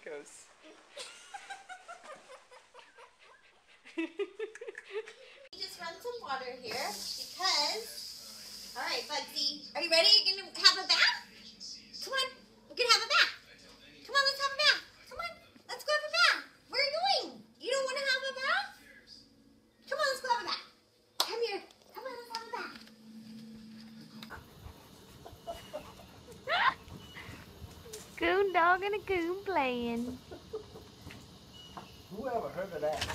it goes. just run some water here because Dog and a coon playing. Whoever heard of that?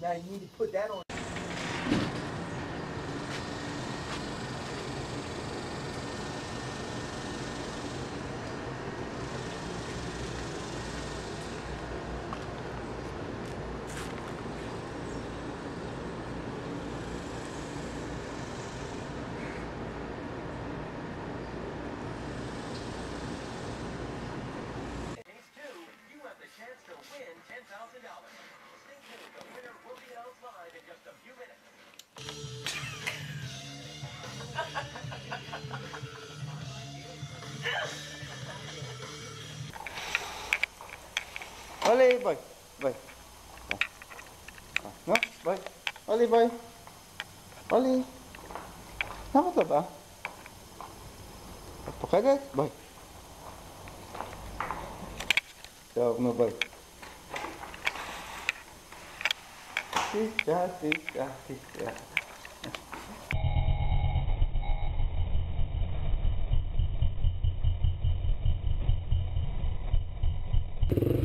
Now you need to put that on. Oli, boy. Boy. No, boy. Oli, boy. Oli. למה אתה בא? את פוחדת? בואי. טוב, נו בואי. תיסע, תיסע, תיסע. you